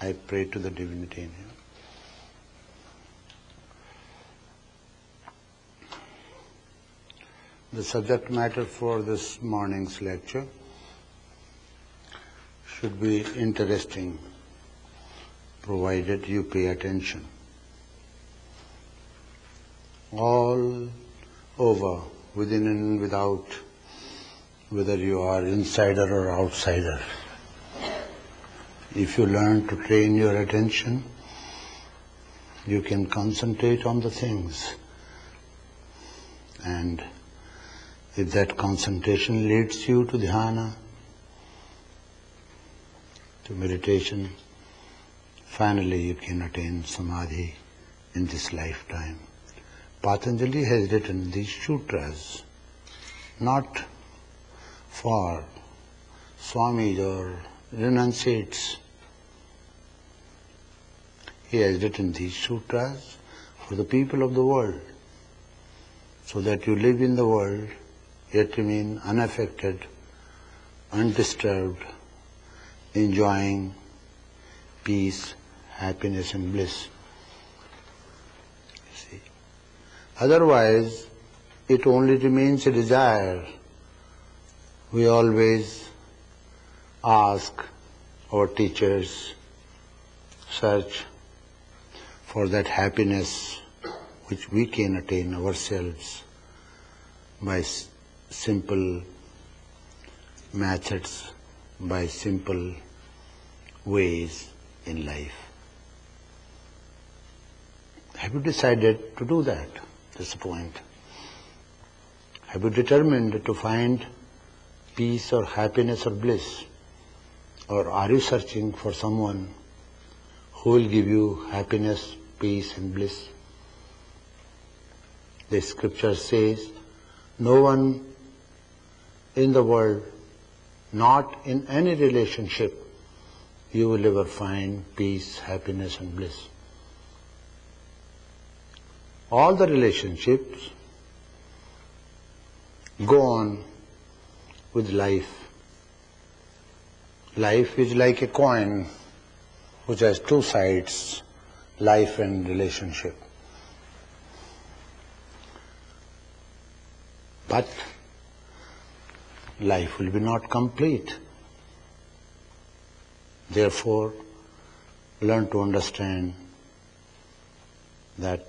I pray to the divinity in him. The subject matter for this morning's lecture should be interesting provided you pay attention. All over, within and without, whether you are insider or outsider, if you learn to train your attention, you can concentrate on the things. And if that concentration leads you to dhyana, to meditation, finally you can attain samadhi in this lifetime. Patanjali has written these sutras not for swamis or renunciates. He has written these sutras for the people of the world, so that you live in the world yet remain unaffected, undisturbed, enjoying peace, happiness and bliss. You See? Otherwise, it only remains a desire. We always ask our teachers, search for that happiness which we can attain ourselves by simple methods, by simple ways in life. Have you decided to do that? That's the point. Have you determined to find peace or happiness or bliss? Or are you searching for someone who will give you happiness, peace and bliss? The scripture says, no one in the world, not in any relationship, you will ever find peace, happiness and bliss. All the relationships go on with life. Life is like a coin which has two sides, life and relationship. But life will be not complete. Therefore, learn to understand that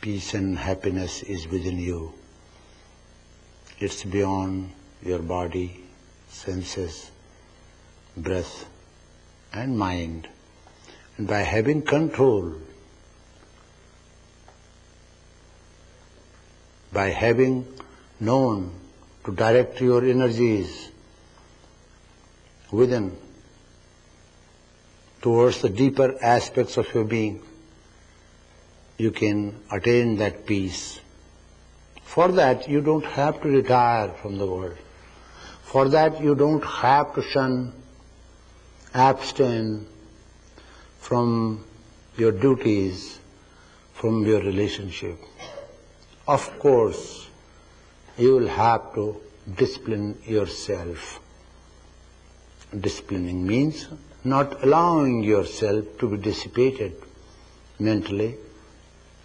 peace and happiness is within you. It's beyond your body, senses, breath, and mind. By having control, by having known to direct your energies within towards the deeper aspects of your being, you can attain that peace. For that, you don't have to retire from the world. For that, you don't have to shun, abstain from your duties, from your relationship. Of course, you will have to discipline yourself. Disciplining means not allowing yourself to be dissipated mentally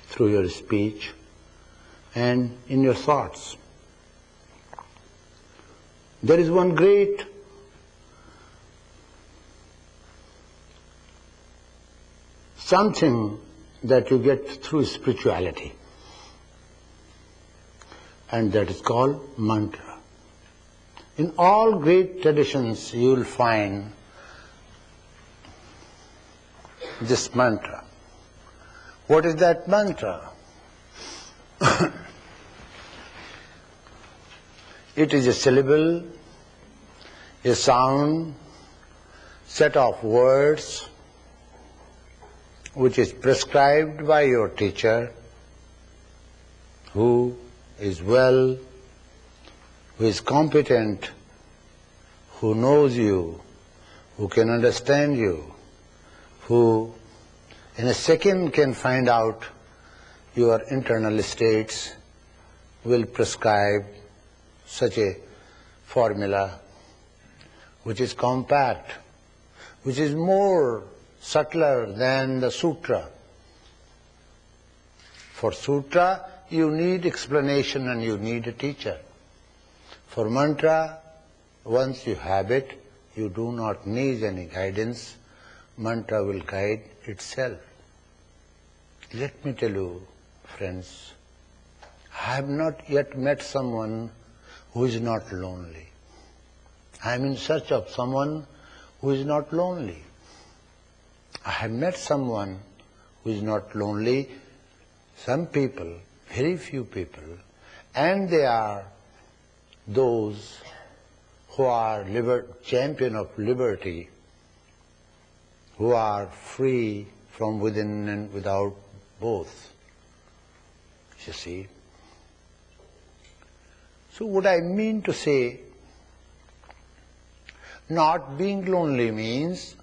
through your speech and in your thoughts. There is one great something that you get through spirituality and that is called mantra. In all great traditions you will find this mantra. What is that mantra? it is a syllable, a sound, set of words which is prescribed by your teacher who is well, who is competent, who knows you, who can understand you, who in a second can find out your internal states, will prescribe such a formula which is compact, which is more subtler than the sutra. For sutra, you need explanation and you need a teacher. For mantra, once you have it, you do not need any guidance. Mantra will guide itself. Let me tell you, friends, I have not yet met someone who is not lonely. I am in search of someone who is not lonely. I have met someone who is not lonely. Some people, very few people, and they are those who are liber- champion of liberty, who are free from within and without both. You see. So what I mean to say, not being lonely means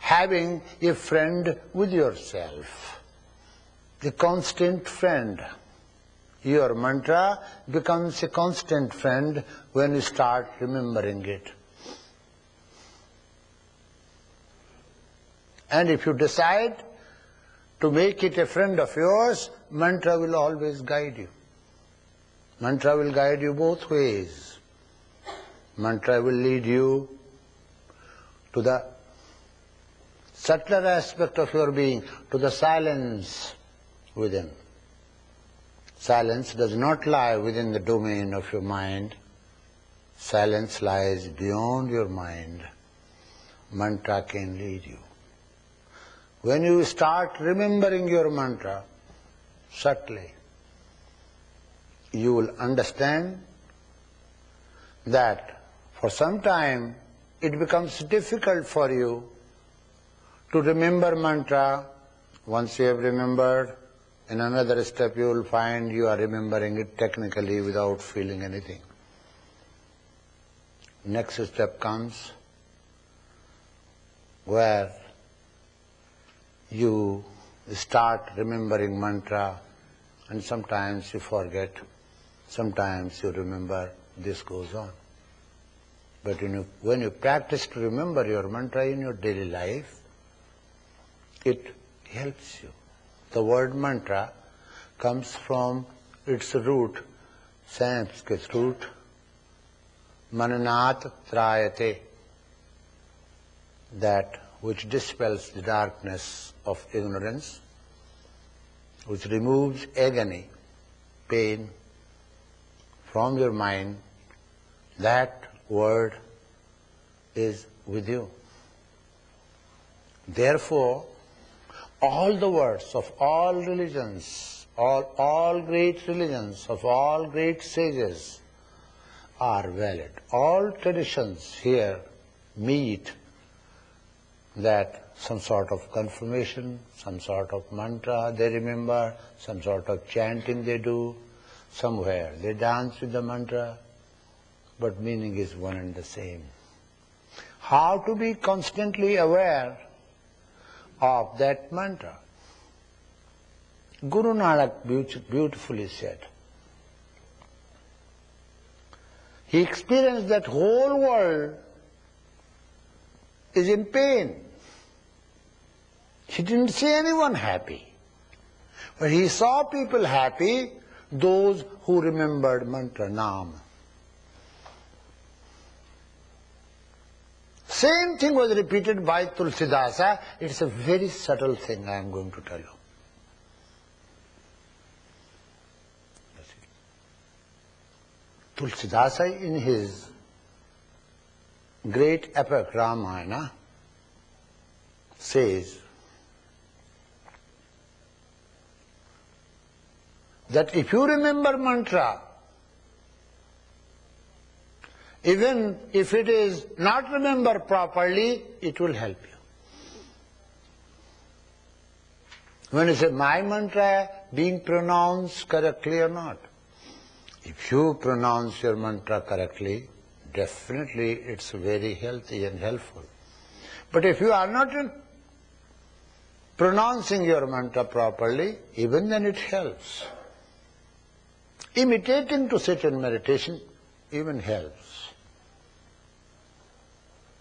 having a friend with yourself, the constant friend. Your mantra becomes a constant friend when you start remembering it. And if you decide to make it a friend of yours, mantra will always guide you. Mantra will guide you both ways. Mantra will lead you to the subtler aspect of your being, to the silence within. Silence does not lie within the domain of your mind. Silence lies beyond your mind. Mantra can lead you. When you start remembering your mantra subtly, you will understand that for some time it becomes difficult for you to remember mantra. Once you have remembered, in another step you will find you are remembering it technically without feeling anything. Next step comes where you start remembering mantra and sometimes you forget, sometimes you remember, this goes on. But when you practice to remember your mantra in your daily life, it helps you. The word mantra comes from its root, Sanskrit root, mananat trayate, that which dispels the darkness of ignorance, which removes agony, pain from your mind, that word is with you. Therefore, all the words of all religions, all, all great religions of all great sages are valid. All traditions here meet that some sort of confirmation, some sort of mantra they remember, some sort of chanting they do, somewhere they dance with the mantra, but meaning is one and the same. How to be constantly aware of that mantra. Guru Nanak beautifully said, he experienced that whole world is in pain. He didn't see anyone happy. But he saw people happy, those who remembered mantra Nam. Same thing was repeated by Tulsidasa. It's a very subtle thing I am going to tell you. Tulsidasa in his great epic Ramayana says that if you remember mantra, even if it is not remembered properly, it will help you. When you say my mantra being pronounced correctly or not, if you pronounce your mantra correctly, definitely it's very healthy and helpful. But if you are not pronouncing your mantra properly, even then it helps. Imitating to sit in meditation even helps.